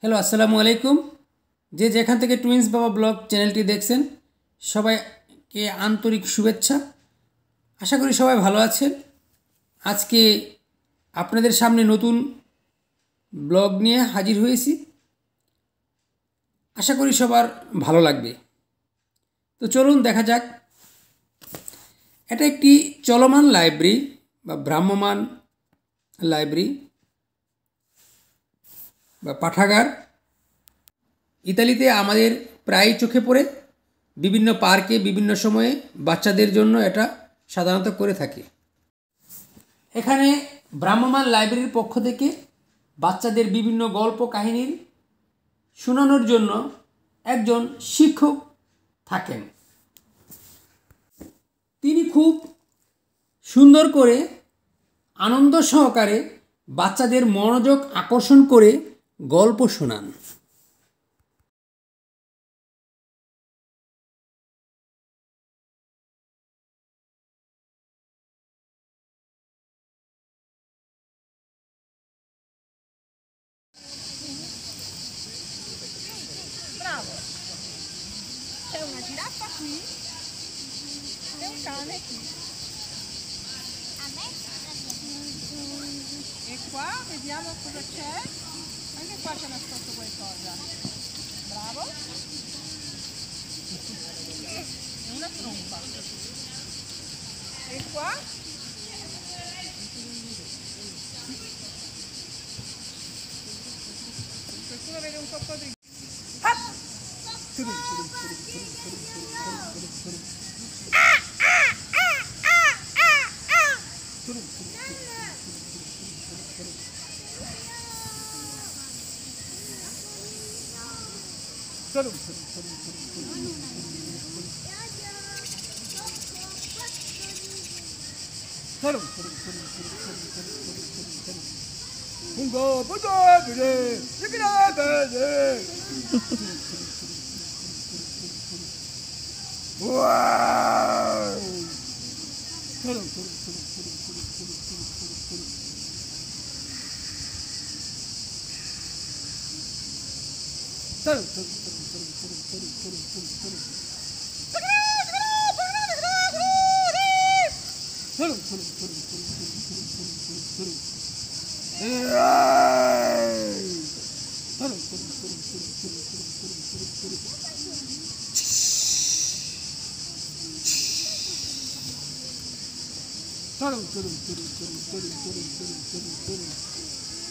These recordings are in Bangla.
হ্যালো, আসসালামু আলাইকুম। যে যেখান থেকে টুইন্স বাবা ব্লগ চ্যানেলটি দেখছেন, সবাইকে আন্তরিক শুভেচ্ছা। আশা করি সবাই ভালো আছেন। আজকে আপনাদের সামনে নতুন ব্লগ নিয়ে হাজির হয়েছি। আশা করি সবার ভালো লাগবে। তো চলুন দেখা যাক। এটা একটি চলমান লাইব্রেরি বা ভ্রাম্যমান লাইব্রেরি। বা পাঠাগার। ইতালিতে আমাদের প্রায় চোখে পড়ে। বিভিন্ন পার্কে, বিভিন্ন সময়ে বাচ্চাদের জন্য এটা সাধারণত করে থাকে। এখানে ভ্রাম্যমান লাইব্রেরির পক্ষ থেকে বাচ্চাদের বিভিন্ন গল্প কাহিনীর শোনানোর জন্য একজন শিক্ষক থাকেন। তিনি খুব সুন্দর করে আনন্দ সহকারে বাচ্চাদের মনোযোগ আকর্ষণ করে গল্প শোনান Bravo. C'è una giraffa qui e un cane qui. E qua vediamo cosa c'è. Anche qua c'è nascosto qualcosa. Bravo. E una tromba. E qua? Qualcuno vede un coccodrillo? 저놈 저놈 공거 보자 그래. 이기라 그래 우와 저놈 저놈 저놈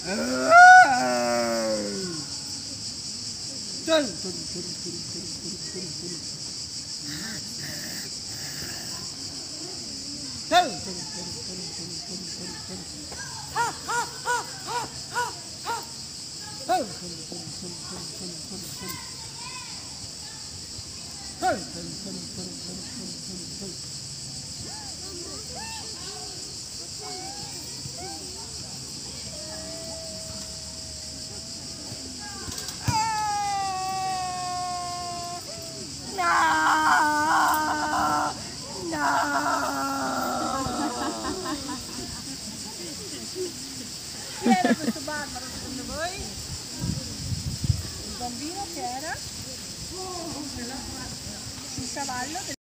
Hey! ダウントルトルトルトルトルトルトルダウントルトルトルトルトルトルトルハッハッハッハッハッハッダウントルトルトルトルトルトルトルダウントルトルトルトルトルトルトル bambino che era? Il cavallo del...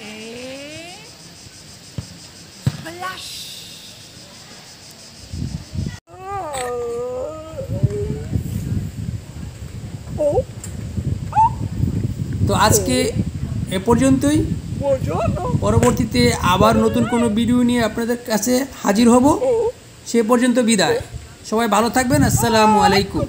E... Splash! Oh! তো আজকে এ পর্যন্তই Buongiorno! পরবর্তীতে আবার নতুন কোনো ভিডিও নিয়ে আপনাদের কাছে হাজির হব। সে পর্যন্ত বিদায়। সবাই ভালো থাকবেন। আসসালামু আলাইকুম।